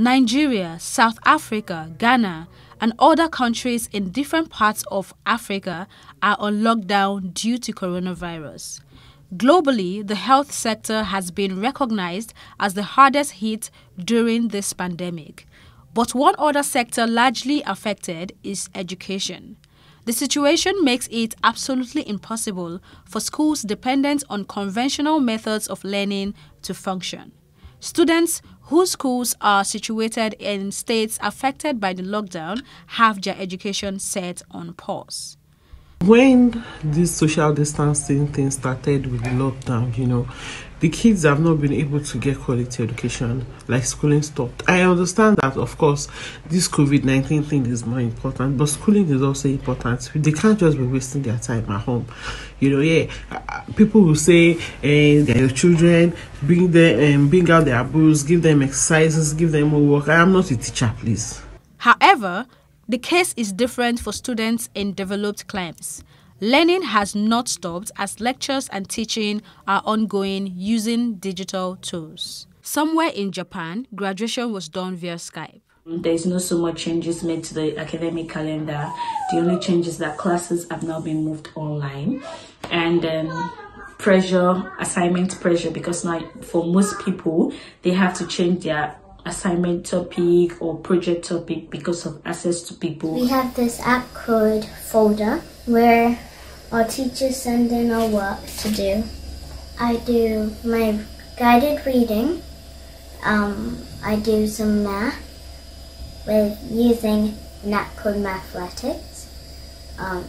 Nigeria, South Africa, Ghana, and other countries in different parts of Africa are on lockdown due to coronavirus. Globally, the health sector has been recognized as the hardest hit during this pandemic. But one other sector largely affected is education. The situation makes it absolutely impossible for schools dependent on conventional methods of learning to function. Students whose schools are situated in states affected by the lockdown have their education set on pause. When this social distancing thing started with the lockdown, you know, the kids have not been able to get quality education, like schooling stopped. I understand that, of course, this COVID 19 thing is more important, but schooling is also important. They can't just be wasting their time at home. You know, yeah, uh, people will say, eh, they're your children, bring them, um, bring out their books, give them exercises, give them more work I am not a teacher, please. However, the case is different for students in developed climes. Learning has not stopped as lectures and teaching are ongoing using digital tools. Somewhere in Japan, graduation was done via Skype. There's not so much changes made to the academic calendar. The only change is that classes have now been moved online. And um, pressure, assignment pressure, because now for most people, they have to change their assignment topic or project topic because of access to people. We have this app called Folder where our teachers send in our work to do. I do my guided reading. Um, I do some math with using an app called Mathletics. Um,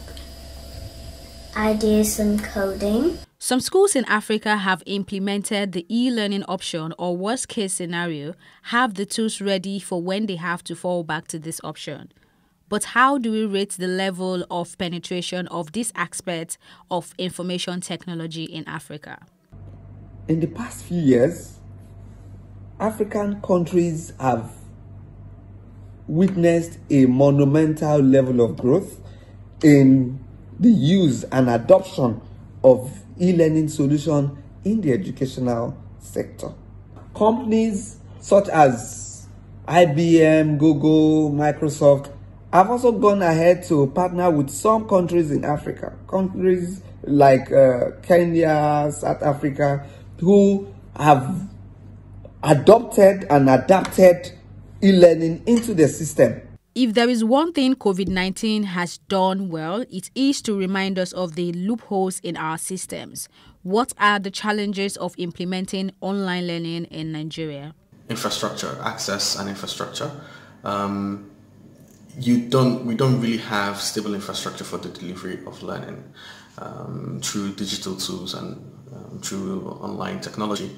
I do some coding. Some schools in Africa have implemented the e-learning option or worst case scenario, have the tools ready for when they have to fall back to this option. But how do we rate the level of penetration of this aspect of information technology in Africa? In the past few years, African countries have witnessed a monumental level of growth in the use and adoption of e-learning solution in the educational sector. Companies such as IBM, Google, Microsoft I've also gone ahead to partner with some countries in Africa, countries like uh, Kenya, South Africa, who have adopted and adapted e-learning into the system. If there is one thing COVID 19 has done well, it is to remind us of the loopholes in our systems. What are the challenges of implementing online learning in Nigeria? Infrastructure, access and infrastructure. Um, you don't we don't really have stable infrastructure for the delivery of learning um, through digital tools and um, through online technology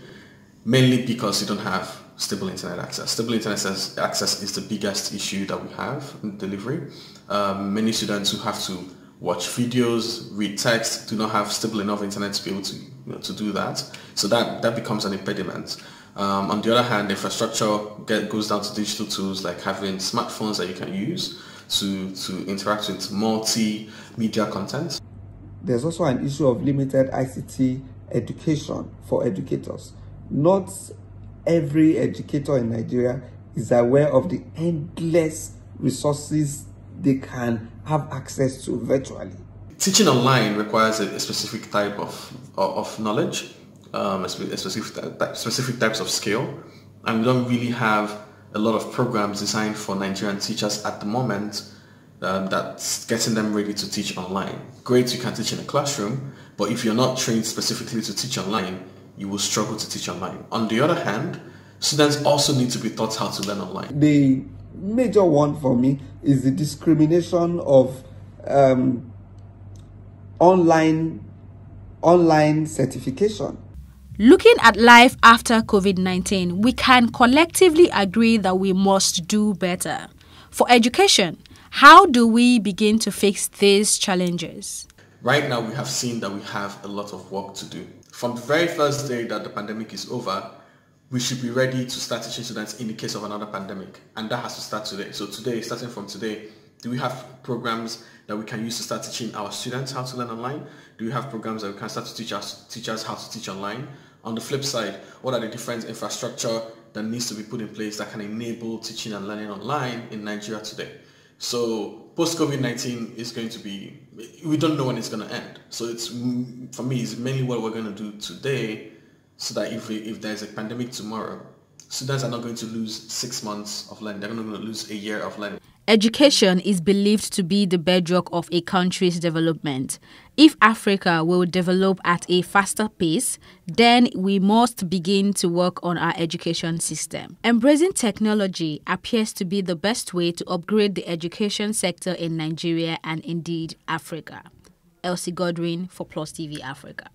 mainly because you don't have stable internet access. Stable internet access is the biggest issue that we have in delivery. Um, many students who have to watch videos read text do not have stable enough internet to be able to you know, to do that. So that that becomes an impediment um, on the other hand, infrastructure get, goes down to digital tools like having smartphones that you can use to, to interact with multimedia content. There's also an issue of limited ICT education for educators. Not every educator in Nigeria is aware of the endless resources they can have access to virtually. Teaching online requires a, specific type of, of knowledge um, specific, specific types of skill. And we don't really have a lot of programs designed for Nigerian teachers at the moment um, that's getting them ready to teach online. Great, you can teach in a classroom, but if you're not trained specifically to teach online, you will struggle to teach online. On the other hand, students also need to be taught how to learn online. The major one for me is the discrimination of um, online online certification. Looking at life after COVID 19, we can collectively agree that we must do better. For education, how do we begin to fix these challenges? Right now, we have seen that we have a lot of work to do. From the very first day that the pandemic is over, we should be ready to start teaching students in the case of another pandemic. And that has to start today. So today, starting from today, do we have programs that we can use to start teaching our students how to learn online? Do we have programs that we can start to teach us teachers how to teach online? On the flip side, what are the different infrastructure that needs to be put in place that can enable teaching and learning online in Nigeria today. So post COVID nineteen is going to be we don't know when it's going to end. So it's for me it's mainly what we're going to do today, so that if we, if there's a pandemic tomorrow, students are not going to lose six months of learning. They're not going to lose a year of learning. Education is believed to be the bedrock of a country's development. If Africa will develop at a faster pace, then we must begin to work on our education system. Embracing technology appears to be the best way to upgrade the education sector in Nigeria and indeed Africa. Elsie Godwin for Plus TV Africa.